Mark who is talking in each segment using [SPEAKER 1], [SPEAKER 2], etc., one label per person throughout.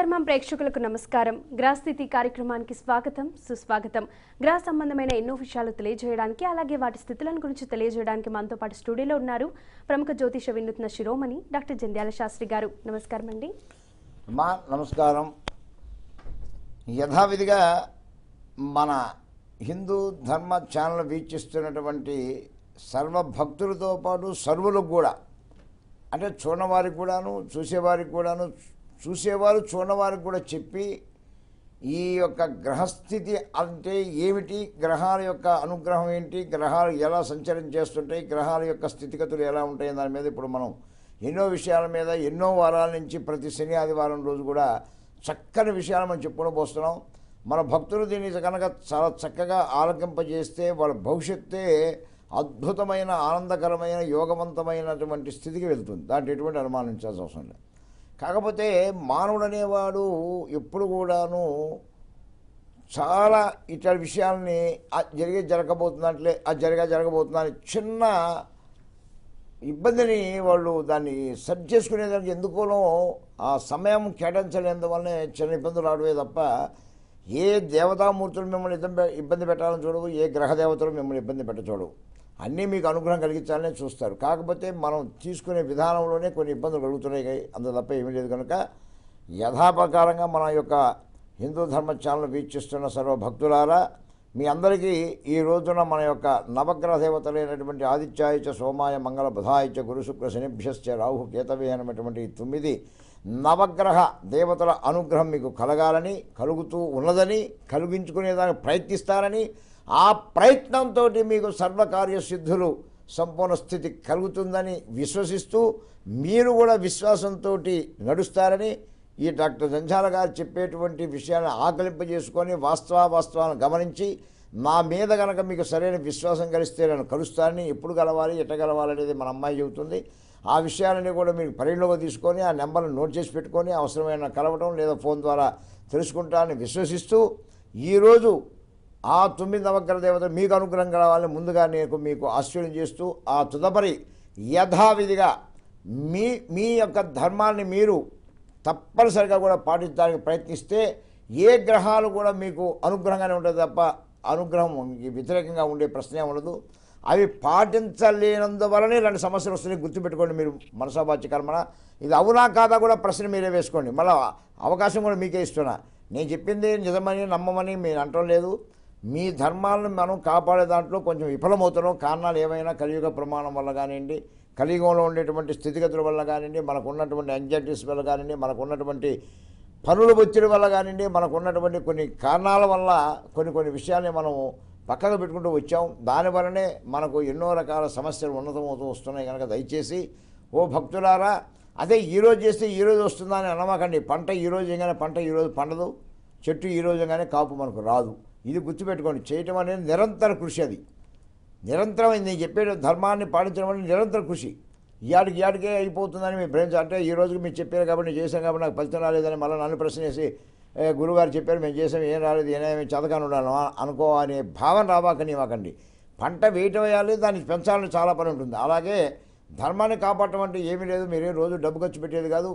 [SPEAKER 1] ధర్మం ప్రేక్షకులకు నమస్కారం. గ్రాస్థితి కార్యక్రమానికి స్వాగతం సుస్వాగతం. గ్రహ సంబంధమైన ఎన్నో విషయాలు తెలియజేయడానికి అలాగే వాటి స్థితులను గురించి తెలియజేయడానికి మనతో పాటు స్టూడియోలో ఉన్నారు ప్రముఖ జ్యోతిష వినూత్న శిరోమణి డాక్టర్ జంధ్యాల శాస్త్రి గారు. నమస్కారం అండి.
[SPEAKER 2] మా నమస్కారం. యథావిధిగా మన హిందూ ధర్మ ఛానల్ వీక్షిస్తున్నటువంటి సర్వ భక్తులతో పాటు సర్వులకు కూడా అంటే చూడవారికి కూడాను చూసేవారికి కూడాను చూసేవారు చూడవారికి కూడా చెప్పి ఈ యొక్క గ్రహస్థితి అంటే ఏమిటి? గ్రహాల యొక్క అనుగ్రహం ఏంటి? గ్రహాలు ఎలా సంచరం చేస్తుంటాయి? గ్రహాల యొక్క స్థితిగతులు ఎలా ఉంటాయి? దాని మీద ఇప్పుడు మనం ఎన్నో విషయాల మీద ఎన్నో వారాల నుంచి ప్రతి శని ఆదివారం రోజు కూడా చక్కని విషయాలు మనం చెప్పుకోబోస్తున్నాం మన భక్తులు దీన్ని కనుక చాలా చక్కగా ఆలకింపజేస్తే వాళ్ళ భవిష్యత్తే అద్భుతమైన ఆనందకరమైన యోగవంతమైనటువంటి స్థితికి వెళ్తుంది. దాంట్లో ఎటువంటి అనుమానించాల్సిన అవసరం లేదు. కాకపోతే మానవుడు అనేవాడు ఎప్పుడు కూడాను చాలా ఇట్లాంటి విషయాల్ని జరిగే జరగబోతున్నట్లే ఆ జరిగా జరగబోతుందని చిన్న ఇబ్బందిని వాళ్ళు దాన్ని సెట్ చేసుకునేదానికి ఎందుకోనో ఆ సమయం కేటాయించలేందువల్లనే చిన్న ఇబ్బందులు రావడమే తప్ప ఏ దేవతామూర్తులు మిమ్మల్ని ఇబ్బంది ఇబ్బంది పెట్టాలని చూడవు ఏ గ్రహ దేవతలు మిమ్మల్ని ఇబ్బంది పెట్ట చూడవు. అన్నీ మీకు అనుగ్రహం కలిగించాలని చూస్తారు. కాకపోతే మనం తీసుకునే విధానంలోనే కొన్ని ఇబ్బందులు కలుగుతున్నాయి. అంత తప్ప ఏమీ లేదు కనుక యథాప్రకారంగా మన యొక్క హిందూ ధర్మ ఛానల్ వీక్షిస్తున్న సర్వ భక్తులారా మీ అందరికీ ఈ రోజున మన యొక్క నవగ్రహ దేవతలైనటువంటి ఆదిత్యాయుచ సోమాయ మంగళ బుధాయుచ గురు శుక్ర శనిభ్యశ్చ రాహు కేతవే అనేటువంటి తొమ్మిది నవగ్రహ దేవతల అనుగ్రహం మీకు కలగాలని కలుగుతూ ఉన్నదని కలిగించుకునేదానికి ప్రయత్నిస్తారని ఆ ప్రయత్నంతో మీకు సర్వకార్య సిద్ధులు సంపూర్ణ స్థితి కలుగుతుందని విశ్వసిస్తూ మీరు కూడా విశ్వాసంతో నడుస్తారని ఈ డాక్టర్ జంజాల గారు చెప్పేటువంటి విషయాన్ని ఆకలింపజేసుకొని వాస్తవావాస్తవాలను గమనించి మా మీద కనుక మీకు సరైన విశ్వాసం కలిస్తే నన్ను కలుస్తానని ఎప్పుడు కలవాలి ఎట్ట కలవాలనేది మన అమ్మాయి చెబుతుంది. ఆ విషయాలని కూడా మీరు పరిగణలోకి తీసుకొని ఆ నెంబర్ను నోట్ చేసి పెట్టుకొని అవసరమైన కలవటం లేదా ఫోన్ ద్వారా తెలుసుకుంటారని విశ్వసిస్తూ ఈరోజు ఆ తొమ్మిది నవగ్రహ దేవత మీకు అనుగ్రహం కావాలని ముందుగా నేను మీకు ఆశ్చర్యం చేస్తూ ఆ తుదపరి యథావిధిగా మీ మీ యొక్క ధర్మాన్ని మీరు తప్పనిసరిగా కూడా పాటించడానికి ప్రయత్నిస్తే ఏ గ్రహాలు కూడా మీకు అనుగ్రహంగానే ఉంటుంది తప్ప అనుగ్రహం వ్యతిరేకంగా ఉండే ప్రశ్నే ఉండదు. అవి పాటించలేనందువలనే ఇలాంటి సమస్యలు వస్తున్నాయి. గుర్తుపెట్టుకోండి మీరు మనసాబాచ్య కర్మన. ఇది అవునా కాదా కూడా ప్రశ్న మీరే వేసుకోండి. మళ్ళీ అవకాశం కూడా మీకే ఇస్తున్నా. నేను చెప్పింది నిజమని నమ్మమని మీరు అంటం లేదు. మీ ధర్మాలను మనం కాపాడే దాంట్లో కొంచెం విఫలమవుతున్నాం. కారణాలు ఏమైనా కలియుగ ప్రమాణం వల్ల కానివ్వండి కలియుగంలో ఉండేటువంటి స్థితిగతుల వల్ల కానివ్వండి మనకు ఉన్నటువంటి యాంగ్జైటీస్ వల్ల కానివ్వండి మనకు ఉన్నటువంటి పనుల ఒత్తిడి వల్ల కానివ్వండి మనకు ఉన్నటువంటి కొన్ని కారణాల వల్ల కొన్ని కొన్ని విషయాల్ని మనం పక్కకు పెట్టుకుంటూ వచ్చాం. దానివల్లనే మనకు ఎన్నో రకాల సమస్యలు ఉన్నతమవుతూ వస్తున్నాయి కనుక దయచేసి ఓ భక్తులారా అదే ఈరోజు చేస్తే ఈరోజు వస్తుందా అని అనమాకండి. పంట ఈరోజు చేయగానే పంట ఈరోజు పండదు. చెట్టు ఈ రోజుగానే కాపు మనకు రాదు. ఇది గుర్తుపెట్టుకోండి. చేయటం అనేది నిరంతర కృషి అది. నిరంతరమైంది. నేను చెప్పేది ధర్మాన్ని పాటించడం అనేది నిరంతర కృషి. ఇయాడికి ఇయాడికే అయిపోతుందని మీ ఫ్రెండ్స్ అంటే ఈ రోజుకి మీరు చెప్పారు కాబట్టి నేను చేశాను కాబట్టి నాకు ఫలితం రాలేదని మళ్ళీ నన్ను ప్రశ్న చేసి గురుగారు చెప్పారు మేము చేసాం ఏం రాలేదు ఏమేమి చదకాను ఉండాలి అనుకో అనే భావన రావాకని ఇవ్వకండి పంట వేయటం వేయాలి దాన్ని పెంచాలని చాలా పని ఉంటుంది. అలాగే ధర్మాన్ని కాపాడటం అంటే ఏమీ లేదు. మీరే రోజు డబ్బు ఖర్చు పెట్టేది కాదు.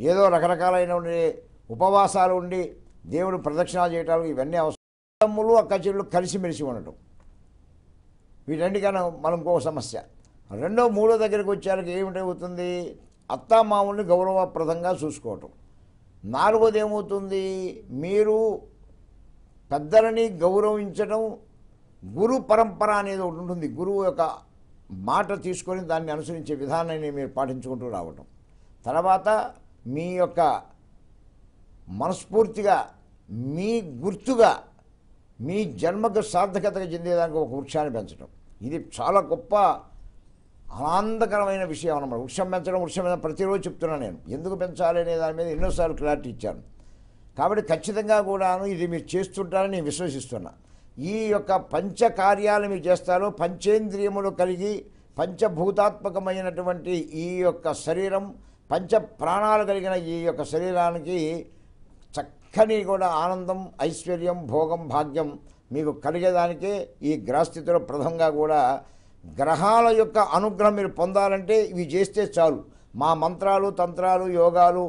[SPEAKER 2] ఏదో రకరకాలైన ఉపవాసాలు ఉండి దేవుడు ప్రదక్షిణాలు చేయటాలు ఇవన్నీ అవసరం. తమ్ములు అక్క చెల్లెలు కలిసిమెలిసి ఉండటం. వీటన్నిటికన్నా మనం ఇంకో సమస్య. రెండో మూడో దగ్గరికి వచ్చేసరికి ఏమిటవుతుంది? అత్తామామల్ని గౌరవప్రదంగా చూసుకోవటం. నాలుగోది ఏమవుతుంది? మీరు పెద్దలని గౌరవించడం గురు పరంపర అనేది ఒకటి ఉంటుంది. గురువు యొక్క మాట తీసుకొని దాన్ని అనుసరించే విధానాన్ని మీరు పాటించుకుంటూ రావటం. తర్వాత మీ యొక్క మనస్ఫూర్తిగా మీ గుర్తుగా మీ జన్మకు సార్థకతగా చెందేదానికి ఒక వృక్షాన్ని పెంచడం ఇది చాలా గొప్ప ఆనందకరమైన విషయం అనమాట వృక్షం పెంచడం వృక్షం పెంచడం ప్రతిరోజు చెప్తున్నాను నేను. ఎందుకు పెంచాలి అనే దాని మీద ఎన్నోసార్లు క్లారిటీ ఇచ్చాను. కాబట్టి ఖచ్చితంగా కూడాను ఇది మీరు చేస్తుంటారని నేను విశ్వసిస్తున్నా. ఈ యొక్క పంచకార్యాలు మీరు చేస్తారు పంచేంద్రియములు కలిగి పంచభూతాత్మకమైనటువంటి ఈ యొక్క శరీరం పంచ ప్రాణాలు కలిగిన ఈ యొక్క శరీరానికి చక్కని కూడా ఆనందం ఐశ్వర్యం భోగం భాగ్యం మీకు కలిగేదానికే ఈ గ్రహస్థితిలో ప్రథంగా కూడా గ్రహాల యొక్క అనుగ్రహం మీరు పొందాలంటే ఇవి చేస్తే చాలు. మా మంత్రాలు తంత్రాలు యోగాలు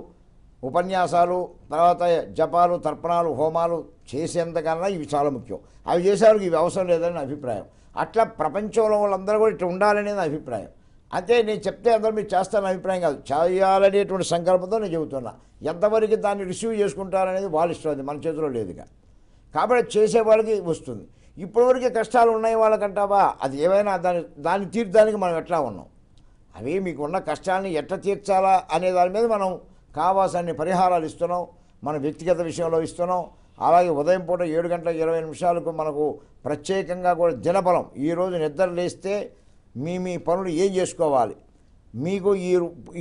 [SPEAKER 2] ఉపన్యాసాలు తర్వాత జపాలు తర్పణాలు హోమాలు చేసేంతకన్నా ఇవి చాలా ముఖ్యం. అవి చేసేవారికి ఇవి అవసరం లేదని నా అభిప్రాయం. అట్లా ప్రపంచంలో వాళ్ళందరూ కూడా ఇట్లా ఉండాలనేది నా అభిప్రాయం. అంతే నేను చెప్తే అందరూ మీరు చేస్తాను అభిప్రాయం కాదు. చేయాలనేటువంటి సంకల్పంతో నేను చెబుతున్నా. ఎంతవరకు దాన్ని రిసీవ్ చేసుకుంటారనేది వాళ్ళ ఇష్టం అది మన చేతిలో లేదుగా కాబట్టి చేసే వాళ్ళకి వస్తుంది. ఇప్పటివరకు కష్టాలు ఉన్నాయి వాళ్ళకంటావా? అది ఏమైనా దాని దాన్ని తీర్చడానికి మనం ఎట్లా ఉన్నాం? అవి మీకు ఉన్న కష్టాలని ఎట్లా తీర్చాలా అనే దాని మీద మనం కావాల్సిన పరిహారాలు ఇస్తున్నాం. మన వ్యక్తిగత విషయంలో ఇస్తున్నాం. అలాగే ఉదయం పూట ఏడు గంటల ఇరవై నిమిషాలకు మనకు ప్రత్యేకంగా కూడా దినబలం. ఈరోజు నిద్ర లేస్తే మీ మీ పనులు ఏం చేసుకోవాలి? మీకు ఈ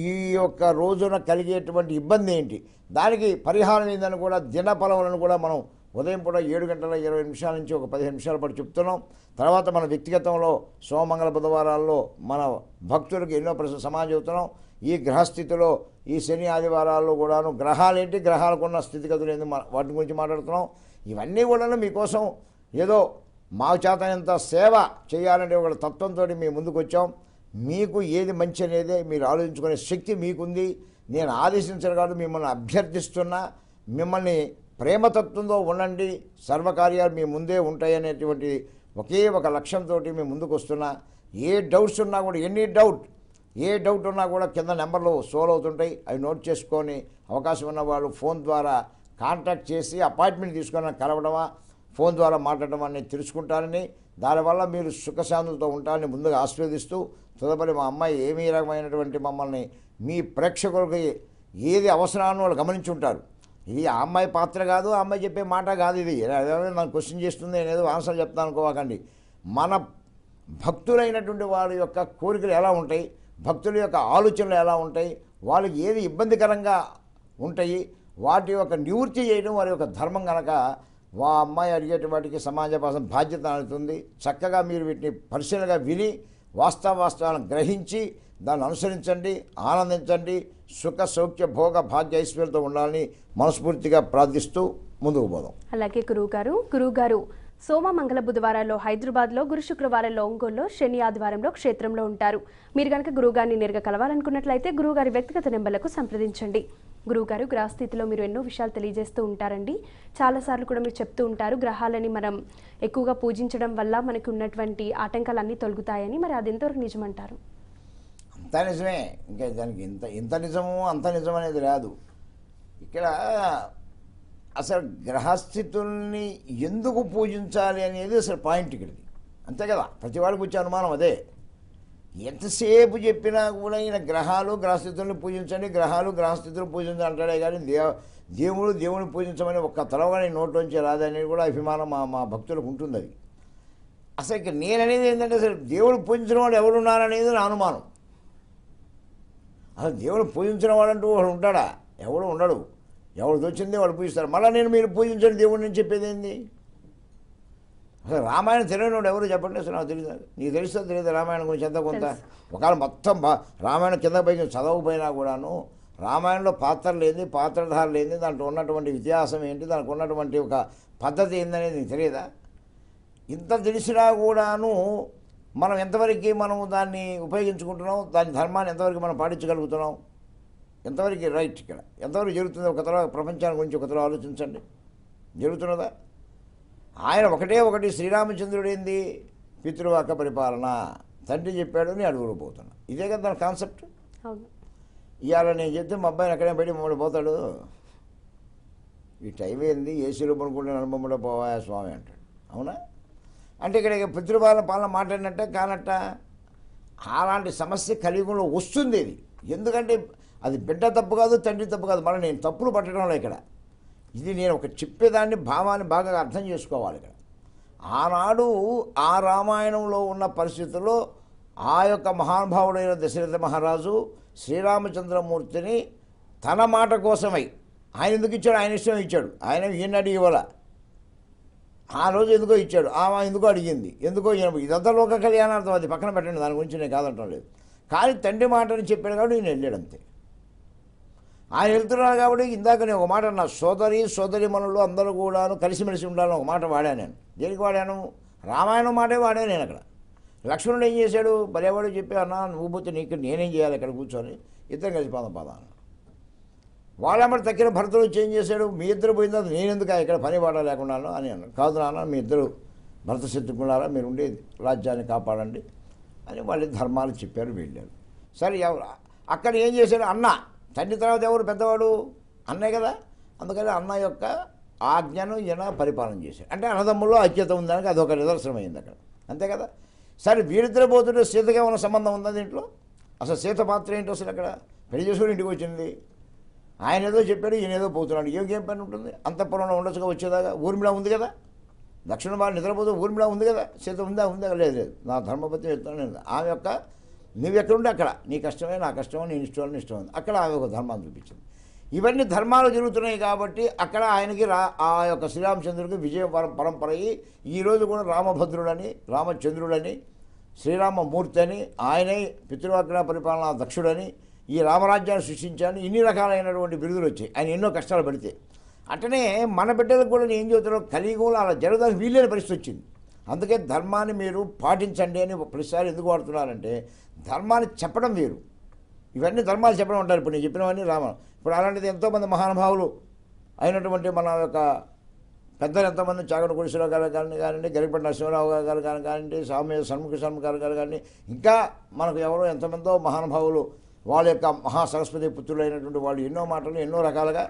[SPEAKER 2] ఈ యొక్క రోజున కలిగేటువంటి ఇబ్బంది ఏంటి? దానికి పరిహారం ఏందని కూడా దినఫలములను కూడా మనం ఉదయం పూట ఏడు గంటల ఇరవై నిమిషాల నుంచి ఒక పదిహేను నిమిషాల పాటు చెప్తున్నాం. తర్వాత మన వ్యక్తిగతంలో సోమంగళ బుధవారాల్లో మన భక్తులకు ఎన్నో ప్రశ్న సమాజం అవుతున్నాం ఈ గ్రహస్థితిలో ఈ శని ఆదివారాల్లో కూడాను గ్రహాలేంటి? గ్రహాలకు ఉన్న స్థితిగతులు ఏంటి వాటి గురించి మాట్లాడుతున్నాం. ఇవన్నీ కూడా మీకోసం ఏదో మా చేతనంత సేవ చేయాలనే ఒక తత్వంతో మేము ముందుకు వచ్చాం. మీకు ఏది మంచి అనేది మీరు ఆలోచించుకునే శక్తి మీకుంది. నేను ఆదేశించడం మిమ్మల్ని అభ్యర్థిస్తున్నా. మిమ్మల్ని ప్రేమతత్వంతో ఉండండి. సర్వకార్యాలు మీ ముందే ఉంటాయనేటువంటి ఒకే ఒక లక్ష్యంతో మేము ముందుకు వస్తున్నా. ఏ డౌట్స్ ఉన్నా కూడా ఎనీ డౌట్ ఏ డౌట్ ఉన్నా కూడా కింద నెంబర్లు సోల్ అవుతుంటాయి. అవి నోట్ చేసుకొని అవకాశం ఉన్నవాళ్ళు ఫోన్ ద్వారా కాంటాక్ట్ చేసి అపాయింట్మెంట్ తీసుకొని కలవడమా? ఫోన్ ద్వారా మాట్లాడడం అనేది తెలుసుకుంటారని దానివల్ల మీరు సుఖశాంతులతో ఉంటారని ముందుగా ఆస్వాదిస్తూ తదుపరి మా అమ్మాయి ఏమీ రకమైనటువంటి మమ్మల్ని మీ ప్రేక్షకులకి ఏది అవసరాన్ని వాళ్ళు గమనించి ఉంటారు ఇది ఆ అమ్మాయి పాత్ర కాదు ఆ అమ్మాయి చెప్పే మాట కాదు ఇది. నన్ను క్వశ్చన్ చేస్తుంది నేను ఏదో ఆన్సర్ చెప్తాను అనుకోవాకండి మన భక్తులైనటువంటి వారి యొక్క కోరికలు ఎలా ఉంటాయి భక్తుల యొక్క ఆలోచనలు ఎలా ఉంటాయి వాళ్ళకి ఏది ఇబ్బందికరంగా ఉంటాయి వాటి యొక్క నివృత్తి చేయడం వారి యొక్క ధర్మం కనుక వా అమ్మాయి అడిగేటి వాటికి సమాజ కోసం బాధ్యత అడుగుతుంది చక్కగా మీరు వీటిని పరిశీలనగా విని వాస్తవ వాస్తవాలను గ్రహించి దాన్ని అనుసరించండి ఆనందించండి సుఖ సౌఖ్య భోగ భాగ్య ఐశ్వర్యంతో ఉండాలని మనస్ఫూర్తిగా ప్రార్థిస్తూ ముందుకు పోదాం.
[SPEAKER 1] అలాగే గురువుగారు గురువుగారు సోమ మంగళ బుధవారాల్లో హైదరాబాద్లో గురు శుక్రవారంలో ఒంగోలులో శని ఆదివారంలో క్షేత్రంలో ఉంటారు. మీరు కనుక గురువుగారిని నేరుగా కలవాలనుకున్నట్లయితే గురువుగారి వ్యక్తిగత నెంబర్లకు సంప్రదించండి. గురువుగారు గ్రహస్థితిలో మీరు ఎన్నో విషయాలు తెలియజేస్తూ ఉంటారండి. చాలాసార్లు కూడా మీరు చెప్తూ ఉంటారు గ్రహాలని మనం ఎక్కువగా పూజించడం వల్ల మనకి ఉన్నటువంటి ఆటంకాలన్నీ తొలగుతాయని. మరి అది ఎంతవరకు నిజమంటారు?
[SPEAKER 2] అంతా నిజమే. ఇంకా దానికి ఇంత ఇంత నిజము అంత నిజం అనేది రాదు. ఇక్కడ అసలు గ్రహస్థితుల్ని ఎందుకు పూజించాలి అనేది అసలు పాయింట్ ఇక్కడిది. అంతే కదా? ప్రతి వాడికి వచ్చే అనుమానం అదే. ఎంతసేపు చెప్పినా కూడా ఈయన గ్రహాలు గ్రహస్థితుల్ని పూజించండి గ్రహాలు గ్రహస్థితులు పూజించండి అంటాడే కానీ దేవ దేవుడు దేవుని పూజించమని ఒక్క తలవని నోట్లోంచి రాదని కూడా అభిమానం మా మా భక్తులకు ఉంటుంది అది అసలు ఇక నేననేది ఏంటంటే అసలు దేవుడు పూజించిన వాడు ఎవరున్నారనేది నా అనుమానం. అసలు దేవుడు పూజించిన వాడంటూ వాడు ఉంటాడా? ఎవడు ఉండడు. ఎవడు వచ్చింది వాడు పూజిస్తారు. మళ్ళీ నేను మీరు పూజించండి దేవుడిని చెప్పేది ఏంది? అసలు రామాయణం తెలియనివాడు ఎవరు చెప్పండి అసలు నాకు తెలియదు నీకు తెలుస్తా తెలియదు రామాయణం గురించి ఎంత కొంత. ఒకవేళ మొత్తం బా రామాయణం కింద పైకి చదవకపోయినా కూడాను రామాయణంలో పాత్రలు ఏంది పాత్రధారులు ఏంది దాంట్లో ఉన్నటువంటి వ్యత్యాసం ఏంటి దానికి ఉన్నటువంటి ఒక పద్ధతి ఏందనేది నీకు తెలియదా? ఇంత తెలిసినా కూడాను మనం ఎంతవరకు మనం దాన్ని ఉపయోగించుకుంటున్నాం దాని ధర్మాన్ని ఎంతవరకు మనం పాటించగలుగుతున్నాం? ఎంతవరకు రైట్ ఇక్కడ? ఎంతవరకు జరుగుతుంది ఒక తర్వాత ప్రపంచాన్ని గురించి ఒక తర్వాత ఆలోచించండి. జరుగుతున్నదా? ఆయన ఒకటే ఒకటి శ్రీరామచంద్రుడు ఏంది? పితృవాక పరిపాలన. తండ్రి చెప్పాడు నేను అడుగులు పోతున్నా. ఇదే కదా దాని కాన్సెప్ట్? ఇవాళ నేను చెప్తే మా అబ్బాయిని అక్కడే పెట్టి మమ్మల్ని పోతాడు. ఈ టైం ఏంది? ఏసీలో పనుకుంటే అనుభవంలో పోవాయా స్వామి అంటాడు. అవునా? అంటే ఇక్కడ ఇక పితృపాలన పాలన మాట్లాడినట్ట కానట్ట? అలాంటి సమస్య కలియుగంలో వస్తుంది ఇది. ఎందుకంటే అది బిడ్డ తప్పు కాదు తండ్రి తప్పు కాదు. మళ్ళీ నేను తప్పులు పట్టడంలో ఇక్కడ. ఇది నేను ఒక చెప్పేదాన్ని భావాన్ని బాగా అర్థం చేసుకోవాలి ఇక్కడ. ఆనాడు ఆ రామాయణంలో ఉన్న పరిస్థితుల్లో ఆ యొక్క మహానుభావుడైన దశరథ మహారాజు శ్రీరామచంద్రమూర్తిని తన మాట కోసమై ఆయన ఎందుకు ఇచ్చాడు? ఆయన ఇష్టం ఇచ్చాడు. ఆయన ఈయన అడిగి ఇవ్వాల. ఆ రోజు ఎందుకో ఇచ్చాడు? ఆమె ఎందుకో అడిగింది? ఎందుకో ఇదంతా లోక కళ్యాణార్థం అది. పక్కన పెట్టండి. దాని గురించి నేను కాదంటం లేదు. కానీ తండ్రి మాటని చెప్పాడు కాబట్టి ఈయన వెళ్ళాడు అంతే. ఆయన వెళ్తున్నాడు కాబట్టి ఇందాక నేను ఒక మాట అన్నా సోదరి సోదరి మనులు అందరూ కూడాను కలిసిమెలిసి ఉండాలని ఒక మాట వాడాను నేను. దేనికి వాడాను? రామాయణం మాటే వాడాను నేను అక్కడ. లక్ష్మణుడు ఏం చేశాడు? భలేవాడు చెప్పి అన్న నువ్వు పోతే నీకు నేనేం చేయాలి ఇక్కడ కూర్చొని? ఇద్దరం కలిసి పదం పదాను వాళ్ళమ్మడి తక్కిన భర్తలు చేంజ్ చేశాడు? మీ ఇద్దరు పోయిన తర్వాత నేను ఎందుకు ఇక్కడ పని పాట లేకుండా అని అన్నాను కాదు నాన్న మీ ఇద్దరు భర్త శత్రుకున్నారా మీరు ఉండే రాజ్యాన్ని కాపాడండి అని వాళ్ళు ధర్మాలు చెప్పారు వెళ్ళారు. సరే ఎవరు? అక్కడ ఏం చేశాడు? అన్న తండ్రి తర్వాత ఎవరు పెద్దవాడు? అన్నయ్య కదా? అందుకని అన్న యొక్క ఆజ్ఞను ఈయన పరిపాలన చేశాడు. అంటే అన్నదమ్ముల్లో ఐక్యత ఉందానికి అదొక నిదర్శనం అయింది అక్కడ. అంతే కదా? సరే వీరిద్దరు పోతుంటే సీతగా ఉన్న సంబంధం ఉందా దీంట్లో? అసలు సీత పాత్ర ఏంటి అసలు అక్కడ? పెళ్ళి చేసుకుని ఇంటికి వచ్చింది. ఆయన ఏదో చెప్పాడు ఈయన ఏదో పోతున్నాడు. ఏం ఏం పని ఉంటుంది? అంతఃపురంలో ఉండొచ్చుగా వచ్చేదాకా? ఊర్మిళ ఉంది కదా? దక్షిణ భారత నిద్రపోతూ ఊర్మిళ ఉంది కదా? సీత ఉందా? ఉందా? లేదు లేదు. నా ధర్మపతి చెప్తాను నేను. ఆమె యొక్క నువ్వు ఎక్కడుంటే అక్కడ? నీ కష్టమే నా కష్టమే నేను ఇష్టం నీ ఇష్టం అక్కడ ఆమె ఒక ధర్మాన్ని చూపించింది. ఇవన్నీ ధర్మాలు జరుగుతున్నాయి కాబట్టి అక్కడ ఆయనకి రా ఆ యొక్క శ్రీరామచంద్రుడికి విజయ పరంపర అయ్యి ఈరోజు కూడా రామభద్రుడని రామచంద్రుడని శ్రీరామమూర్తి అని ఆయనే పితృవాగ్న పరిపాలన దక్షుడని ఈ రామరాజ్యాన్ని సృష్టించాను ఇన్ని రకాలైనటువంటి బిరుదులు వచ్చాయి. ఆయన ఎన్నో కష్టాలు పడితే. అట్టనే మన బిడ్డలకు కూడా నేను ఏం చెబుతారో కలియుగంలో అలా జరగడానికి వీల్లేని పరిస్థితి వచ్చింది. అందుకే ధర్మాన్ని మీరు పాటించండి అని ప్రతిసారి ఎందుకు వాడుతున్నారంటే ధర్మాన్ని చెప్పడం వేరు. ఇవన్నీ ధర్మాలు చెప్పడం ఉంటారు ఇప్పుడు నేను చెప్పినవన్నీ రామ ఇప్పుడు అలాంటిది ఎంతోమంది మహానుభావులు అయినటువంటి మన యొక్క పెద్దలు ఎంతమంది చాగడ కుడిశ్వరరావు గారు కానీ కానివ్వండి గరిపటి నరసింహరావు గారు కానీ కానివ్వండి స్వామి షణ్ముఖ శర్మ గారు గారు కానీ ఇంకా మనకు ఎవరో ఎంతమందో మహానుభావులు వాళ్ళ యొక్క మహాసరస్వతి పుత్రులైనటువంటి వాళ్ళు ఎన్నో మాటలు ఎన్నో రకాలుగా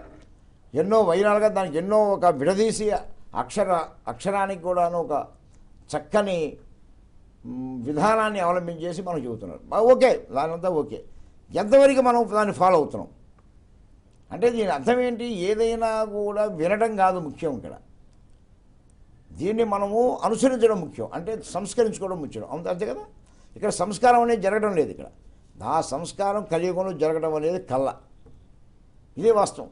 [SPEAKER 2] ఎన్నో వైరాలుగా దానికి ఎన్నో ఒక విడదీసి అక్షర అక్షరానికి కూడాను ఒక చక్కని విధానాన్ని అవలంబించేసి మనం చెబుతున్నారు ఓకే దానంతా ఓకే. ఎంతవరకు మనం దాన్ని ఫాలో అవుతున్నాం? అంటే దీని అర్థం ఏంటి? ఏదైనా కూడా వినడం కాదు ముఖ్యం ఇక్కడ. దీన్ని మనము అనుసరించడం ముఖ్యం. అంటే సంస్కరించుకోవడం ముఖ్యం. అవును అంతే కదా? ఇక్కడ సంస్కారం అనేది జరగడం లేదు ఇక్కడ. ఆ సంస్కారం కలియుగంలో జరగడం అనేది కళ్ళ ఇదే వాస్తవం.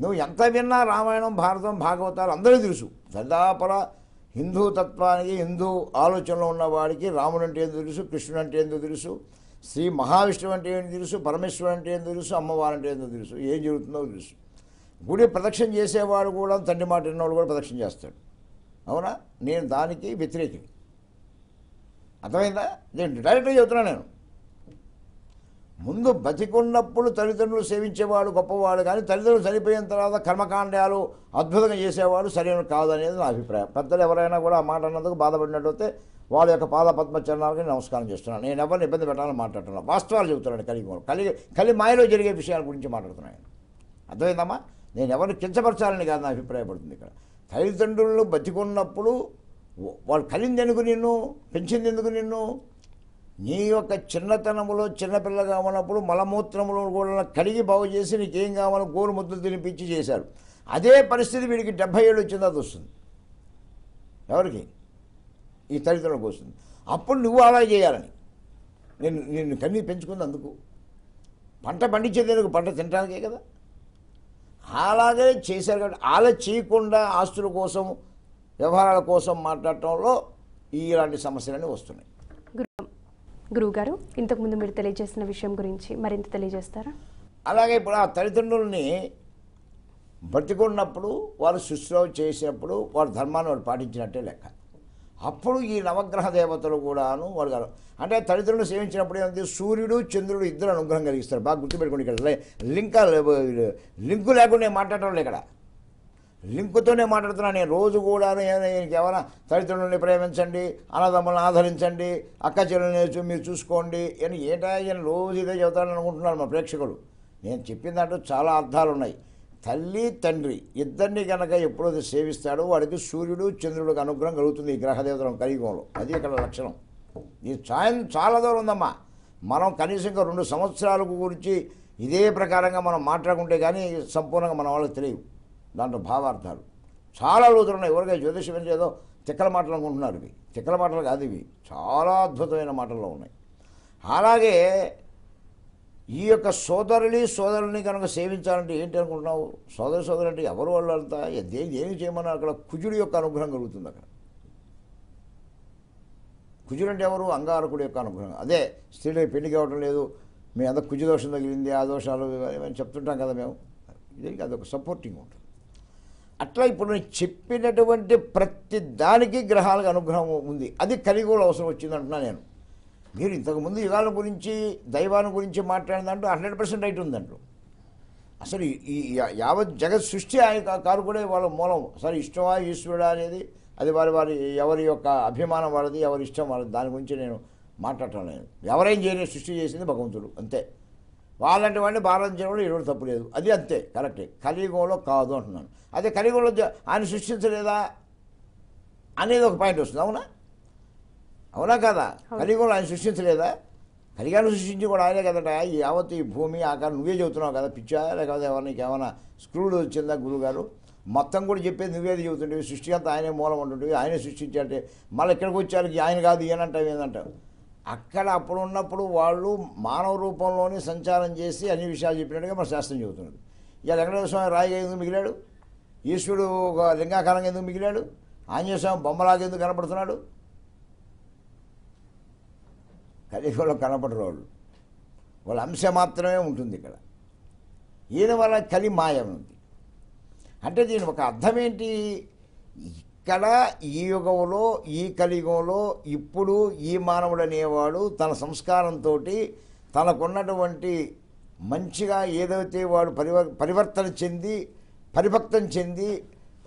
[SPEAKER 2] నువ్వు ఎంత విన్నా రామాయణం భారతం భాగవతాలు అందరూ తెలుసు. దదాపల హిందూ తత్వానికి హిందూ ఆలోచనలో ఉన్నవాడికి రాముడు అంటే ఏందో తెలుసు కృష్ణుడు అంటే ఏందో తెలుసు శ్రీ మహావిష్ణువు అంటే ఏంటో తెలుసు పరమేశ్వరుడు అంటే ఏందో తెలుసు అమ్మవారు అంటే ఏందో తెలుసు ఏం జరుగుతుందో తెలుసు. గుడి ప్రదక్షిణ చేసేవాడు కూడా తండ్రి మాట విన్నవాడు కూడా ప్రదక్షిణ చేస్తాడు. అవునా? నేను దానికి వ్యతిరేకిని. అర్థమైందా? నేను డైరెక్ట్గా చెబుతున్నా నేను. ముందు బతికున్నప్పుడు తల్లిదండ్రులు సేవించేవాడు గొప్పవాడు కానీ తల్లిదండ్రులు చనిపోయిన తర్వాత కర్మకాండాలు అద్భుతంగా చేసేవాడు సరైన కాదనేది నా అభిప్రాయం. పెద్దలు ఎవరైనా కూడా ఆ మాట అన్నందుకు బాధపడినట్లయితే వాళ్ళ యొక్క పాద పద్మచరణాలకి నమస్కారం చేస్తున్నాను. నేను ఎవరిని ఇబ్బంది పెట్టాలని మాట్లాడుతున్నాను. వాస్తవాలు చెబుతున్నాను కలిగి కలిగి కలి మాయలో జరిగే విషయాల గురించి మాట్లాడుతున్నాను. అర్థమైందమ్మా? నేను ఎవరిని కించపరచాలని కాదు నా అభిప్రాయపడుతుంది ఇక్కడ. తల్లిదండ్రులను బతికున్నప్పుడు వాళ్ళు కలింది ఎందుకు నిన్ను? పెంచింది ఎందుకు నిన్ను? నీ యొక్క చిన్నతనములో చిన్నపిల్లగా ఉన్నప్పుడు మలమూత్రములు కూడా కడిగి బాగు చేసి నీకేం కావాలో గోరు ముద్దలు తినిపించి చేశారు. అదే పరిస్థితి వీడికి డెబ్భై ఏళ్ళు వచ్చింది వస్తుంది. ఎవరికి? ఈ తల్లిదండ్రులకు వస్తుంది. అప్పుడు నువ్వు అలా చేయాలని. నేను నిన్ను కన్నీ పెంచుకుంది అందుకు. పంట పండించేది ఎందుకు? పంట తినడానికే కదా. అలాగే చేశారు కాబట్టి అలా చేయకుండా ఆస్తుల కోసం వ్యవహారాల కోసం మాట్లాడటంలో ఇలాంటి సమస్యలన్నీ వస్తున్నాయి.
[SPEAKER 1] గురువు గారు ఇంతకుముందు మీరు తెలియజేసిన విషయం గురించి మరింత తెలియజేస్తారా?
[SPEAKER 2] అలాగే ఇప్పుడు ఆ తల్లిదండ్రుల్ని బ్రతికున్నప్పుడు వారు శుశ్రూష చేసినప్పుడు వారి ధర్మాన్ని వారు పాటించినట్టే లెక్క. అప్పుడు ఈ నవగ్రహ దేవతలు కూడాను వాడు గారు అంటే తల్లిదండ్రులు సేవించినప్పుడు ఏమంటే సూర్యుడు చంద్రుడు ఇద్దరు అనుగ్రహం కలిగిస్తారు. బాగా గుర్తుపెట్టుకోండి ఇక్కడ. లే- లింక లింకు లేకుండా మాట్లాడటం లేదు ఇక్కడ. లింకుతోనే మాట్లాడుతున్నాను నేను రోజు కూడా ఎవరైనా తల్లిదండ్రులని ప్రేమించండి అన్నదమ్ములను ఆదరించండి అక్క చెల్లెల్ని మీరు చూసుకోండి అని ఏటా ఈయన రోజు ఇదే చెబుతాడని అనుకుంటున్నారు మా ప్రేక్షకులు. నేను చెప్పిన దాంట్లో చాలా అర్థాలు ఉన్నాయి. తల్లి తండ్రి ఇద్దరిని కనుక ఎప్పుడైతే సేవిస్తాడో వాడికి సూర్యుడు చంద్రుడికి అనుగ్రహం కలుగుతుంది ఈ గ్రహదేవతల కలియుగంలో. అది ఇక్కడ లక్షణం. ఇది సాయం చాలా దూరం ఉందమ్మా. మనం కనీసం రెండు సంవత్సరాల గురించి ఇదే ప్రకారంగా మనం మాట్లాడుకుంటే కానీ సంపూర్ణంగా మన వాళ్ళకి తెలియదు దాంట్లో భావార్థాలు. చాలా లోతులు ఉన్నాయి ఎవరికైనా జ్యోతిషం ఏం ఏదో తిక్కల మాటలు అనుకుంటున్నారు ఇవి. తిక్కల మాటలు కాదు ఇవి. చాలా అద్భుతమైన మాటల్లో ఉన్నాయి. అలాగే ఈ యొక్క సోదరుని సోదరుని కనుక సేవించాలంటే ఏంటి అనుకుంటున్నావు? సోదర సోదరు అంటే ఎవరు వాళ్ళు అంతా? దేని దేని చేయమన్నా అక్కడ కుజుడి యొక్క అనుగ్రహం కలుగుతుంది అక్కడ. కుజుడు అంటే ఎవరు? అంగారకుడి యొక్క అనుగ్రహం. అదే స్త్రీలకి పెళ్ళి కావటం లేదు. మీ అంతా కుజు దోషం తగిలింది ఆ దోషాలు ఇవన్నీ చెప్తుంటాం కదా మేము. దీనికి అదొక సపోర్టింగ్ ఉంటుంది. అట్లా ఇప్పుడు నేను చెప్పినటువంటి ప్రతి దానికి గ్రహాలకు అనుగ్రహం ఉంది. అది కలిగోలు అవసరం వచ్చింది అంటున్నా నేను. మీరు ఇంతకుముందు యుగాల గురించి దైవాన్ని గురించి మాట్లాడిన దాంట్లో హండ్రెడ్ పర్సెంట్ రైట్ ఉందంటూ అసలు ఈ- యావత్ జగత్ సృష్టి ఆయన కారు కూడా వాళ్ళ మూలం. సరే ఇష్టమా ఈశ్వరుడా అనేది అది వారి వారి ఎవరి యొక్క అభిమానం వారిది ఎవరి ఇష్టం వాళ్ళది. దాని గురించి నేను మాట్లాడటం లేదు. ఎవరేం చేయలేదు సృష్టి చేసింది భగవంతుడు. అంతే. వాళ్ళంటి వాడిని భారతించడం ఎటువంటి తప్పు లేదు. అది అంతే కరెక్టే. కలియుగంలో కాదు అంటున్నాను. అదే కలియుగంలో ఆయన సృష్టించలేదా అనేది ఒక పాయింట్ వస్తుంది. అవునా? అవునా కదా? కలియుగంలో ఆయన సృష్టించలేదా? కలిగాను సృష్టించి కూడా ఆయనే కదట. ఈ యావత్ ఈ భూమి ఆకారం నువ్వే చెబుతున్నావు కదా. పిచ్చా లేకపోతే ఎవరు నీకు ఏమైనా స్క్రూలు వచ్చిందా గురుగారు మొత్తం కూడా చెప్పేది నువ్వేది చెబుతుండేవి. సృష్టి అంతా ఆయనే మూలం ఉంటుండేవి ఆయనే సృష్టించాలంటే మళ్ళీ ఇక్కడికి వచ్చారు ఆయన కాదు ఈయనంటావు ఏందంటావు అక్కడ అప్పుడు ఉన్నప్పుడు వాళ్ళు మానవ రూపంలోనే సంచారం చేసి అన్ని విషయాలు చెప్పినట్టుగా మన శాస్త్రం చెబుతున్నారు ఇక వెంకటేశ్వర స్వామి రాయిగా ఎందుకు మిగిలాడు? ఈశ్వరుడు ఒక లింగాకారంగా ఎందుకు మిగిలాడు? ఆంజనేయస్వామి బొమ్మలాగా ఎందుకు కనపడుతున్నాడు? కలియుగంలో కనపడరు వాళ్ళు. వాళ్ళ అంశం మాత్రమే ఉంటుంది ఇక్కడ. ఈయన వల్ల కలి మాయ ఉంది. అంటే దీని ఒక అర్థం ఏంటి? ఇక్కడ ఈ యుగంలో ఈ కలియుగంలో ఇప్పుడు ఈ మానవుడు అనేవాడు తన సంస్కారంతో తనకున్నటువంటి మంచిగా ఏదైతే వాడు పరివ పరివర్తన చెంది పరిభక్తం చెంది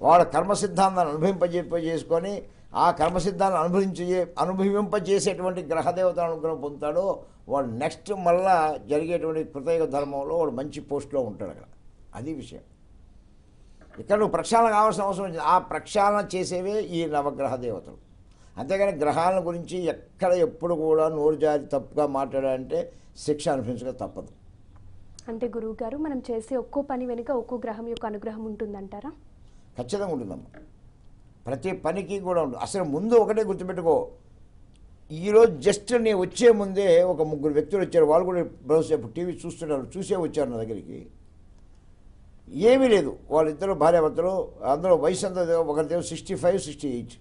[SPEAKER 2] వాడు కర్మసిద్ధాంతాన్ని అనుభవింపజేసుకొని ఆ కర్మసిద్ధాన్ని అనుభవించే అనుభవింపజేసేటువంటి గ్రహదేవత అనుగ్రహం పొందుతాడో వాడు నెక్స్ట్ మళ్ళా జరిగేటువంటి కృతయుగ ధర్మంలో వాడు మంచి పోస్ట్లో ఉంటాడు అక్కడ. అది విషయం. ఇక్కడ నువ్వు ప్రక్షాళన కావాల్సిన అవసరం వచ్చింది ఆ ప్రక్షాళన చేసేవే ఈ నవగ్రహ దేవతలు. అంతేగాని గ్రహాల గురించి ఎక్కడ ఎప్పుడు కూడా నోరు జారి తప్పుగా మాట్లాడాలంటే శిక్ష అనిపించక తప్పదు.
[SPEAKER 1] అంటే గురువు గారు మనం చేసే ఒక్కో పని వెనుక ఒక్కో గ్రహం యొక్క అనుగ్రహం ఉంటుందంటారా?
[SPEAKER 2] ఖచ్చితంగా ఉంటుందమ్మా. ప్రతి పనికి కూడా ఉంటుంది అసలు ముందు ఒకటే గుర్తుపెట్టుకో. ఈరోజు జస్ట్ నేను వచ్చే ముందే ఒక ముగ్గురు వ్యక్తులు వచ్చారు. వాళ్ళు కూడా బహుశా టీవీ చూస్తున్నారు చూసే వచ్చారు నా దగ్గరికి. ఏమీ లేదు. వాళ్ళిద్దరు భార్యాభర్తలు అందులో వయసు అంతా ఒకరిదేమో సిక్స్టీ ఫైవ్ సిక్స్టీ ఎయిట్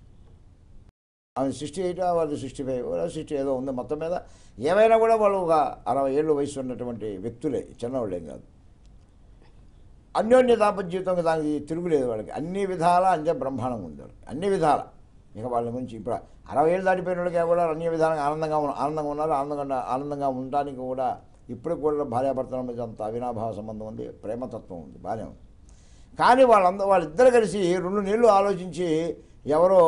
[SPEAKER 2] ఆమె సిక్స్టీ ఎయిట్ వాళ్ళు సిక్స్టీ ఫైవ్ సిక్స్టీ ఏదో ఉంది మొత్తం మీద. ఏమైనా కూడా వాళ్ళు ఒక అరవై ఏళ్ళు వయసు ఉన్నటువంటి వ్యక్తులే చిన్నవాళ్ళేం కాదు. అన్యోన్య దాపత్య జీవితం దానికి తిరుగులేదు వాళ్ళకి. అన్ని విధాల అంతే బ్రహ్మాండంగా ఉంది అన్ని విధాల. ఇక వాళ్ళ గురించి ఇప్పుడు అరవై ఏళ్ళు దాటిపోయిన వాళ్ళకి కూడా అన్ని విధాలుగా ఆనందంగా ఆనందంగా ఉన్నారు. ఆనందంగా ఆనందంగా ఉండడానికి కూడా ఇప్పుడు కూడా భార్యాభర్తల మధ్య అంత అవినాభావ సంబంధం ఉంది ప్రేమతత్వం ఉంది బాగానే ఉంది. కానీ వాళ్ళందరూ వాళ్ళిద్దరు కలిసి రెండు నెలలు ఆలోచించి ఎవరో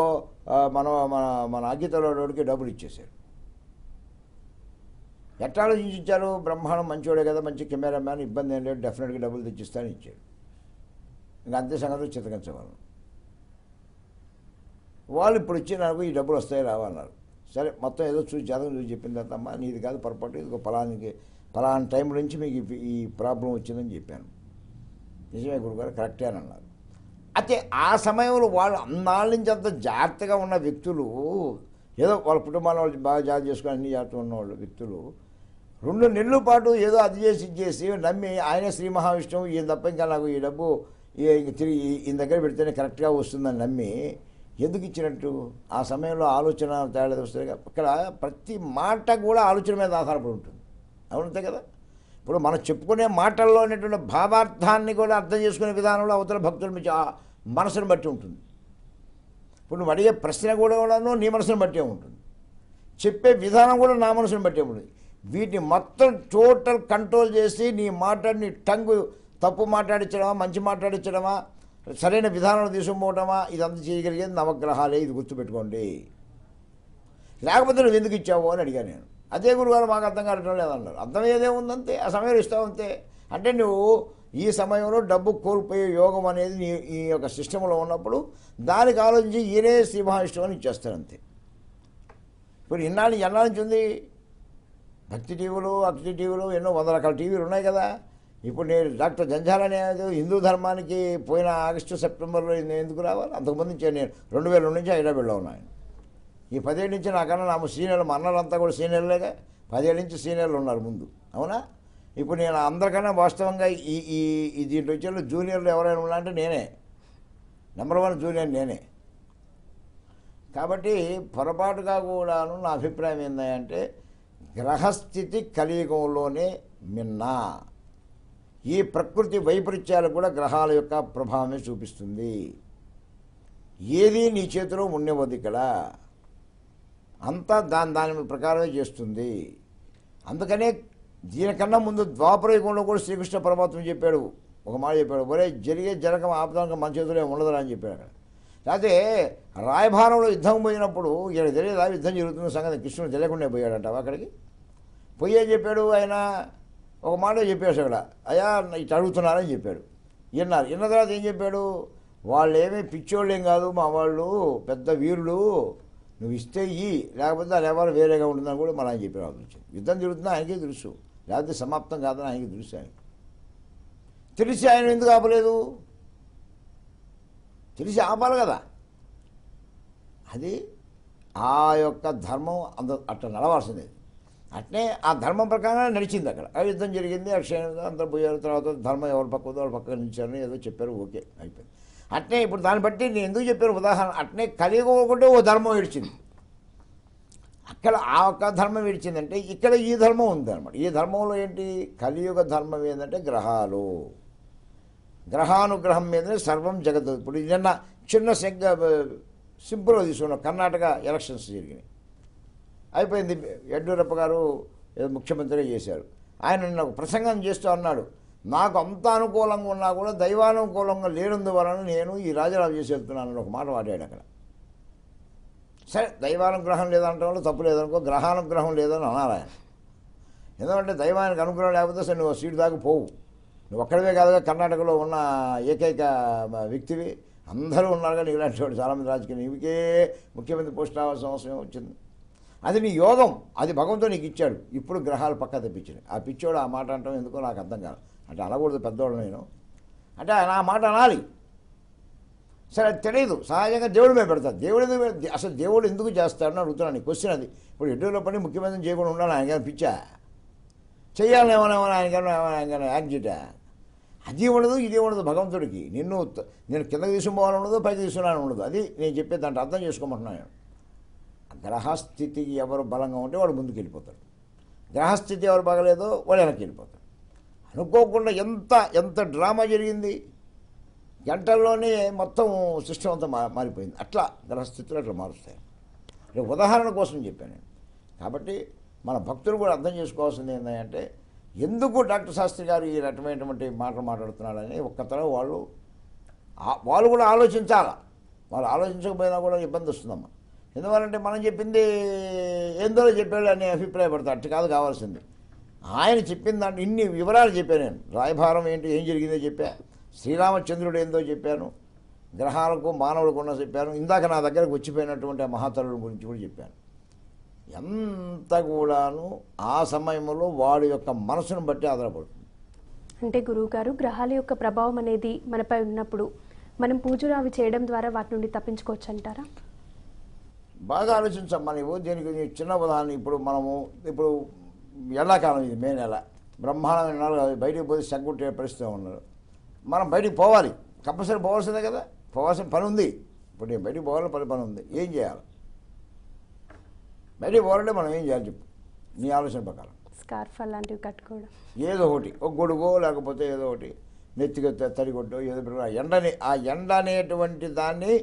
[SPEAKER 2] మన మన మన అగ్గితలోడికి డబ్బులు ఇచ్చేశారు. ఎట్లా ఆలోచించి ఇచ్చారు బ్రహ్మాండం మంచివాడే కదా మంచి కెమెరా మ్యాన్ ఇబ్బంది ఏం లేదు డెఫినెట్గా డబ్బులు తెచ్చిస్తాను ఇచ్చాడు ఇంకా అంతే సంగతి చితకించేవాళ్ళు వాళ్ళు ఇప్పుడు ఇచ్చి నాకు ఈ డబ్బులు వస్తాయి రావన్నారు. సరే మొత్తం ఏదో చూసి జాతకం చూసి చెప్పిన తర్వాత అమ్మా నీది కాదు పొరపాటు ఇది ఒక ఫలానికి పలానా టైం నుంచి మీకు ఈ- ప్రాబ్లం వచ్చిందని చెప్పాను. నిజమే గురుగారు కరెక్టే అని అన్నారు. అయితే ఆ సమయంలో వాళ్ళు అన్నాళ్ళ నుంచి అంత జాగ్రత్తగా ఉన్న వ్యక్తులు ఏదో వాళ్ళ కుటుంబాల వాళ్ళు బాగా జాగ్రత్త చేసుకుని అన్ని జాగ్రత్తగా ఉన్నవాళ్ళు వ్యక్తులు రెండు నెలల పాటు ఏదో అది చేసి ఇది చేసి నమ్మి ఆయన శ్రీ మహావిష్ణువు ఈయన తప్ప ఇంకా నాకు ఈ డబ్బు ఈ- తిరిగి ఈయన దగ్గర పెడితేనే కరెక్ట్గా వస్తుందని నమ్మి ఎందుకు ఇచ్చినట్టు? ఆ సమయంలో ఆలోచన తేడా వస్తుంది ఇక్కడ ప్రతి మాట కూడా ఆలోచన మీద ఆధారపడి ఉంటుంది. అవునంతే కదా? ఇప్పుడు మనం చెప్పుకునే మాటల్లో ఉన్నటువంటి భావార్థాన్ని కూడా అర్థం చేసుకునే విధానంలో అవతల భక్తుల మీద మనసును బట్టి ఉంటుంది. ఇప్పుడు నువ్వు అడిగే ప్రశ్న కూడా కూడాను నీ మనసును బట్టే ఉంటుంది. చెప్పే విధానం కూడా నా మనసును బట్టే ఉంటుంది. వీటిని మొత్తం టోటల్ కంట్రోల్ చేసి నీ మాట నీ టంగు తప్పు మాట్లాడించడమా మంచి మాట్లాడించడమా సరైన విధానంలో తీసుకుపోవడమా ఇదంతా చేయగలిగేది నవగ్రహాలే ఇది గుర్తుపెట్టుకోండి. లేకపోతే నువ్వు ఎందుకు ఇచ్చావు అని అడిగాను నేను. అదే గురుగారు మాకు అర్థం కావటం లేదన్నారు అర్థమయ్యేదే ఉందంతే ఆ సమయంలో ఇస్తావు అంతే. అంటే నువ్వు ఈ సమయంలో డబ్బు కోల్పోయే యోగం అనేది నీ ఈ యొక్క సిస్టంలో ఉన్నప్పుడు దానికి ఆలోచించి ఈయనే శ్రీమహావిష్ణువు అని ఇచ్చేస్తారు అంతే. ఇప్పుడు ఇన్నాళ్ళు ఎన్నాళ్ళ నుంచి ఉంది? భక్తి టీవీలు అక్తి టీవీలు ఎన్నో వంద రకాల టీవీలు ఉన్నాయి కదా. ఇప్పుడు నేను డాక్టర్ జంజాల అనేది హిందూ ధర్మానికి పోయిన ఆగస్టు సెప్టెంబర్లో ఎందుకు రావాలి? అంతకుముందు నుంచి నేను రెండు వేల నుంచి హైదరాబాద్లో ఉన్నాను. ఈ పదేళ్ళ నుంచి నాకన్నా నా సీనియర్లు మా అన్నలంతా కూడా సీనియర్లేగా. పదేళ్ళ నుంచి సీనియర్లు ఉన్నారు ముందు. అవునా? ఇప్పుడు నేను అందరికన్నా వాస్తవంగా ఈ ఈ ఈ దీంట్లో వచ్చే జూనియర్లు ఎవరైనా ఉన్నారంటే నేనే. నెంబర్ వన్ జూనియర్ నేనే. కాబట్టి పొరపాటుగా కూడాను నా అభిప్రాయం ఏంటంటే గ్రహస్థితి కలియుగంలోనే మిన్నా. ఈ ప్రకృతి వైపరీత్యాలు కూడా గ్రహాల యొక్క ప్రభావమే చూపిస్తుంది. ఏది నీ చేతిలో ఉండేవద్దు ఇక్కడ. అంతా దాని దాని ప్రకారమే చేస్తుంది. అందుకనే దీనికన్నా ముందు ద్వాపర యుగంలో కూడా శ్రీకృష్ణ పరమాత్మ చెప్పాడు. ఒక మాట చెప్పాడు ఒరే జరిగే జరగం ఆపదానికి మన చేతిలో ఉండదురా అని చెప్పాడు అక్కడ. లేకపోతే రాయభారంలో యుద్ధం పోయినప్పుడు ఇక్కడ తెలియదా యుద్ధం జరుగుతున్న సంగతి? కృష్ణుడు తెలియకుండా పోయాడంట అక్కడికి. పోయే చెప్పాడు? ఆయన ఒక మాట చెప్పాడు అక్కడ. అయ్యా ఇటు అడుగుతున్నారని చెప్పాడు. విన్నారు. విన్న తర్వాత ఏం చెప్పాడు? వాళ్ళు ఏమీ పిచ్చోళ్ళు ఏం కాదు మా వాళ్ళు పెద్ద వీరులు నువ్వు ఇస్తే ఈ లేకపోతే అది ఎవరు వేరేగా ఉంటుందని కూడా మనం ఆయన చెప్పాడు యుద్ధం జరుగుతుందో ఆయనకే తెలుసు. లేకపోతే సమాప్తం కాదని ఆయనకి తెలుసు ఆయన తెలిసి ఆయన ఎందుకు ఆపలేదు? తెలిసి ఆపాలి కదా. అది ఆ యొక్క ధర్మం అంత అట్లా నడవాల్సిందే. అట్నే ఆ ధర్మం ప్రకారంగా నడిచింది అక్కడ. ఆ యుద్ధం జరిగింది అక్షయ అందరూ పోయారు తర్వాత ధర్మం ఎవరు పక్క వాళ్ళ పక్కన నిలిచారని ఏదో చెప్పారు ఓకే అయిపోయింది. అట్నే ఇప్పుడు దాన్ని బట్టి నేను ఎందుకు చెప్పాను? ఉదాహరణ అట్నే కలియుగకుంటే ఓ ధర్మం విడిచింది అక్కడ ఆ ఒక్క ధర్మం విడిచిందంటే ఇక్కడ ఈ ధర్మం ఉంది ఈ ధర్మంలో ఏంటి? కలియుగ ధర్మం ఏంటంటే గ్రహాలు. గ్రహానుగ్రహం మీదనే సర్వం జగత్ ఇప్పుడు నిన్న చిన్న సెగ్గ సింపుల్గా తీసుకున్నాం. కర్ణాటక ఎలక్షన్స్ జరిగినాయి. అయిపోయింది. యడ్యూరప్ప గారు ముఖ్యమంత్రిగా చేశారు. ఆయన నిన్న ఒక ప్రసంగం చేస్తూ అన్నాడు. నాకు అంత అనుకూలంగా ఉన్నా కూడా దైవానుకూలంగా లేనందువలన నేను ఈ రాజరాజు చేసి వెళ్తున్నానని ఒక మాట వాడాడు అక్కడ. సరే దైవానుగ్రహం లేదంటే వల్ల తప్పు లేదనుకో గ్రహానుగ్రహం లేదని అనాలి ఆయన. ఎందుకంటే దైవానికి అనుగ్రహం లేకపోతే సరే నువ్వు సీటు దాకా పోవు. నువ్వు ఒక్కడివే కాదుగా కర్ణాటకలో ఉన్న ఏకైక వ్యక్తివి. అందరూ ఉన్నారు కానీ ఇలాంటి వాడు. చాలామంది రాజకీయ నీకే ముఖ్యమంత్రి పోస్ట్ రావాల్సిన అవసరం వచ్చింది. అది నీ యోగం. అది భగవంతుడు నీకు ఇచ్చాడు. ఇప్పుడు గ్రహాలు పక్క తెప్పించాడు. ఆ పిచ్చోడు ఆ మాట అంటాం ఎందుకో నాకు అర్థం కాదు. అంటే అనకూడదు పెద్దవాడు నేను. అంటే నా మాట అనాలి. సరే అది తెలియదు సహజంగా దేవుడి మీద పెడతాను దేవుడి మీద అసలు దేవుడు ఎందుకు చేస్తాడని అడుగుతున్నాను క్వశ్చన్ అది. ఇప్పుడు ఎటువంటి పని ముఖ్యమంత్రి చేయకుండా ఉండాలి ఆయన కానీ పిచ్చా? చేయాలని ఏమైనా ఆయన ఆయనకైనా ఆయన యాక్ట్ చేయటా అది ఉండదు ఇది ఉండదు భగవంతుడికి. నిన్ను నేను కిందకి తీసుకుపోవాలని ఉండదు పైకి తీసుకున్నాను ఉండదు. అది నేను చెప్పేది దాంట్లో అర్థం చేసుకోమంటున్నాను గ్రహస్థితికి ఎవరు బలంగా ఉంటే వాడు ముందుకు వెళ్ళిపోతాడు గ్రహస్థితి ఎవరు బాగలేదో వాడు వెనక్కి వెళ్ళిపోతాడు. అనుకోకుండా ఎంత ఎంత డ్రామా జరిగింది. గంటల్లోనే మొత్తం సిస్టమ్ అంతా మా మారిపోయింది. అట్లా గ్రహస్థితులు అట్లా మారుస్తాయి. ఉదాహరణ కోసం చెప్పాను నేను. కాబట్టి మన భక్తులు కూడా అర్థం చేసుకోవాల్సింది ఏంటంటే ఎందుకు డాక్టర్ శాస్త్రి గారు ఈ రకమైనటువంటి మాటలు మాట్లాడుతున్నాడని ఒక్కతర వాళ్ళు వాళ్ళు కూడా ఆలోచించాల? వాళ్ళు ఆలోచించకపోయినా కూడా ఇబ్బంది వస్తుందమ్మా. ఎందువల్లంటే మనం చెప్పింది ఏందో చెప్పాడు అని అభిప్రాయపడతారు. అట్టు కాదు కావాల్సింది. ఆయన చెప్పిన దాంట్లో ఇన్ని వివరాలు చెప్పాను నేను. రాయభారం ఏంటి ఏం జరిగిందో చెప్పా. శ్రీరామచంద్రుడు ఏందో చెప్పాను. గ్రహాలకు మానవులకు ఉన్న చెప్పాను. ఇందాక నా దగ్గరకు వచ్చిపోయినటువంటి ఆ మహాతరుల గురించి కూడా చెప్పాను. ఎంత కూడాను ఆ సమయంలో వాడి యొక్క మనసును బట్టి ఆధారపడుతుంది.
[SPEAKER 1] అంటే గురువుగారు గ్రహాల యొక్క ప్రభావం అనేది మనపై ఉన్నప్పుడు మనం పూజలు అవి చేయడం ద్వారా వాటి నుండి తప్పించుకోవచ్చు అంటారా
[SPEAKER 2] బాగా ఆలోచించమ్మా నీవు. దీనికి చిన్న ఉదాహరణ ఇప్పుడు మనము ఇప్పుడు ఎండాకాలం ఇది మే నెల. బ్రహ్మాండమైన నెల. బయటికి పోతే సగ్గుట్టే పరిస్థితి ఉన్నారు మనం బయటికి పోవాలి. కంపల్సరీ పోవాల్సిందే కదా. పోవాల్సిన పని ఉంది. ఇప్పుడు నేను బయటికి పోవాలని పని పని ఉంది. ఏం చేయాలి? బయటికి పోవాలంటే మనం ఏం చేయాలి చెప్పు? నీ ఆలోచన ప్రకారం.
[SPEAKER 1] స్కార్ఫ్ అలాంటివి కట్టుకోవడం.
[SPEAKER 2] ఏదో ఒకటి. ఒక గొడుగో లేకపోతే ఏదో ఒకటి. నెత్తికి త- తడిగొడ్డో ఏదో. ఆ ఎండని ఆ ఎండ అనేటువంటి దాన్ని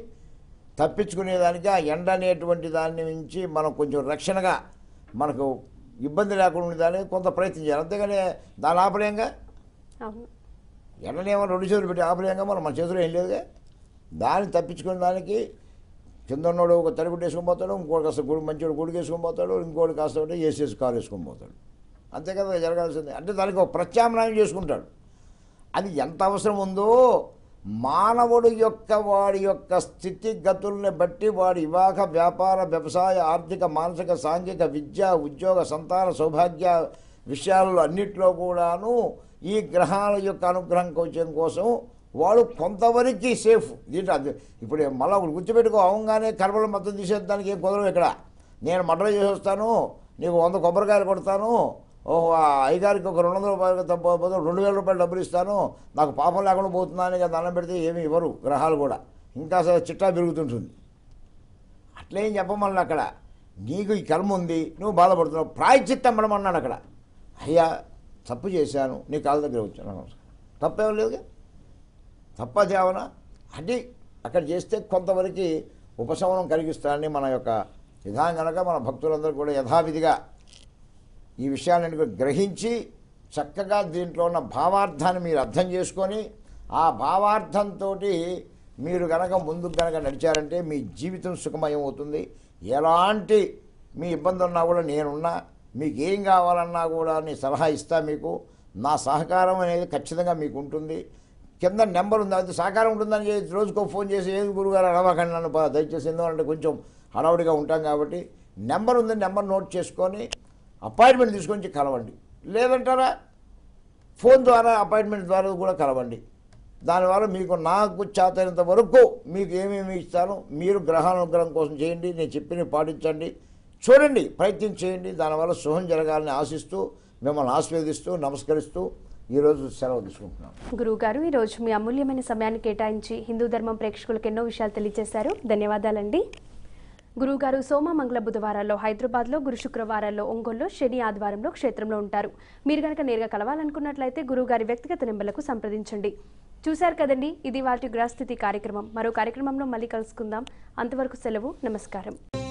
[SPEAKER 2] తప్పించుకునేదానికి ఆ ఎండ అనేటువంటి దాన్ని నుంచి మనం కొంచెం రక్షణగా మనకు ఇబ్బంది లేకుండా ఉండేదానికి కొంత ప్రయత్నం చేయాలి. అంతేగాని దాన్ని ఆపలేంగా? ఎండనేమో రెండు చేతులు పెట్టి ఆపలేంగా మనం మన చేతిలో ఏం లేదుగా? దాన్ని తప్పించుకునే దానికి కింద ఉన్నోడు ఒక తడిగుడ్డు వేసుకొని పోతాడు ఇంకోటి కాస్త గుడి మంచివాడు గుడికి వేసుకొని పోతాడు ఇంకోటి కాస్త ఒకటి వేసేసి కారు వేసుకొని పోతాడు. అంతే కదా జరగాల్సింది. అంటే దానికి ఒక ప్రత్యామ్నాయం చేసుకుంటాడు. అది ఎంత అవసరం ఉందో మానవుడు యొక్క వాడి యొక్క స్థితిగతుల్ని బట్టి వాడి వివాహ వ్యాపార వ్యవసాయ ఆర్థిక మానసిక సాంఘిక విద్య ఉద్యోగ సంతాన సౌభాగ్య విషయాల్లో అన్నిట్లో కూడాను ఈ గ్రహాల యొక్క అనుగ్రహం కోసం కోసం వాడు కొంతవరకు సేఫ్. దీంట్లో ఇప్పుడు మళ్ళీ ఒకటి గుర్తుపెట్టుకో అవగానే కర్మలు మొత్తం తీసేదానికి ఏం కుదరవు ఇక్కడ. నేను మటలు చేసి వస్తాను నీకు వంద కొబ్బరికాయలు కొడతాను ఓహో ఆ అయ్యగారికి ఒక రెండు వందల రూపాయలు తప్ప రెండు వేల రూపాయలు డబ్బులు ఇస్తాను. నాకు పాపం లేకుండా పోతుందా అని దండం పెడితే ఏమి ఇవ్వరు గ్రహాలు కూడా. ఇంకా అసలు చిట్టా పెరుగుతుంటుంది. అట్లేం చెప్పమన్నా అక్కడ. నీకు ఈ కర్మ ఉంది నువ్వు బాధపడుతున్నావు ప్రాయచిత్తం పడమన్నాడు అక్కడ. అయ్యా తప్పు చేశాను నీ కాళ్ళ దగ్గర వచ్చాను. నమస్కారం. తప్పేం లేదుగా? తప్ప చేవన అది అక్కడ చేస్తే కొంతవరకు ఉపశమనం కలిగిస్తానని మన యొక్క విధానం కనుక మన భక్తులందరూ కూడా యథావిధిగా ఈ విషయాలను గ్రహించి చక్కగా దీంట్లో ఉన్న భావార్థాన్ని మీరు అర్థం చేసుకొని ఆ భావార్థంతో మీరు గనక ముందుకు గనక నడిచారంటే మీ జీవితం సుఖమయం అవుతుంది ఎలాంటి మీ ఇబ్బంది ఉన్నా కూడా నేనున్నా మీకు ఏం కావాలన్నా కూడా నేను సలహా ఇస్తా మీకు. నా సహకారం అనేది ఖచ్చితంగా మీకు ఉంటుంది కింద నెంబర్ ఉంది అది సహకారం ఉంటుందని చెప్పి రోజుకో ఫోన్ చేసి ఏది గురుగారు అడవకండి నన్ను దయచేసి ఎందుకంటే కొంచెం హడావుడిగా ఉంటాం కాబట్టి. నెంబర్ ఉంది నెంబర్ నోట్ చేసుకొని అపాయింట్మెంట్ తీసుకొని కలవండి. లేదంటారా? ఫోన్ ద్వారా అపాయింట్మెంట్ ద్వారా కూడా కలవండి. దానివల్ల మీకు నాకు చేతైనంత వరకు మీకు ఏమేమి ఇస్తాను మీరు గ్రహానుగ్రహం కోసం చేయండి నేను చెప్పినవి పాటించండి. చూడండి ప్రయత్నం చేయండి. దానివల్ల శుభం జరగాలని ఆశిస్తూ మిమ్మల్ని ఆస్వాదిస్తూ నమస్కరిస్తూ ఈరోజు సెలవు తీసుకుంటున్నాం.
[SPEAKER 1] గురువు గారు ఈరోజు మీ అమూల్యమైన సమయాన్ని కేటాయించి హిందూ ధర్మం ప్రేక్షకులకు ఎన్నో విషయాలు తెలియజేశారు. ధన్యవాదాలండి. గురువుగారు సోమ మంగళ బుధవారాల్లో హైదరాబాద్లో గురు శుక్రవారాల్లో ఒంగోల్లో శని ఆదివారంలో క్షేత్రంలో ఉంటారు. మీరు కనుక నేరుగా కలవాలనుకున్నట్లయితే గురువుగారి వ్యక్తిగత నెంబర్లకు సంప్రదించండి. చూశారు కదండి ఇది వాటి గ్రహస్థితి కార్యక్రమం. మరో కార్యక్రమంలో మళ్ళీ కలుసుకుందాం. అంతవరకు సెలవు నమస్కారం.